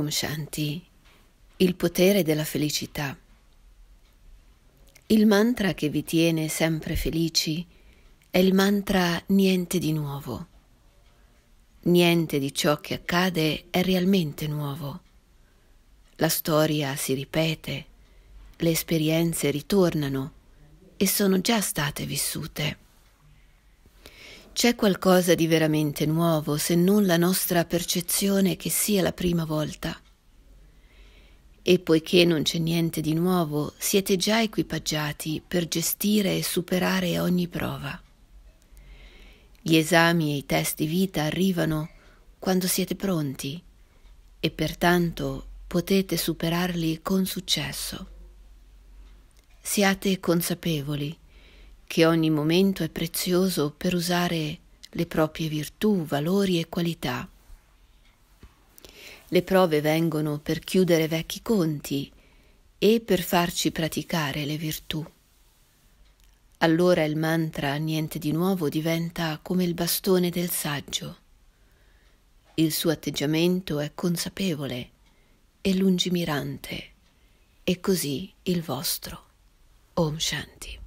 Om Shanti, il potere della felicità. Il mantra che vi tiene sempre felici è il mantra niente di nuovo. Niente di ciò che accade è realmente nuovo. La storia si ripete, le esperienze ritornano e sono già state vissute. C'è qualcosa di veramente nuovo se non la nostra percezione che sia la prima volta. E poiché non c'è niente di nuovo, siete già equipaggiati per gestire e superare ogni prova. Gli esami e i test di vita arrivano quando siete pronti e pertanto potete superarli con successo. Siate consapevoli che ogni momento è prezioso per usare le proprie virtù, valori e qualità. Le prove vengono per chiudere vecchi conti e per farci praticare le virtù. Allora il mantra niente di nuovo diventa come il bastone del saggio. Il suo atteggiamento è consapevole e lungimirante, e così il vostro. Om Shanti.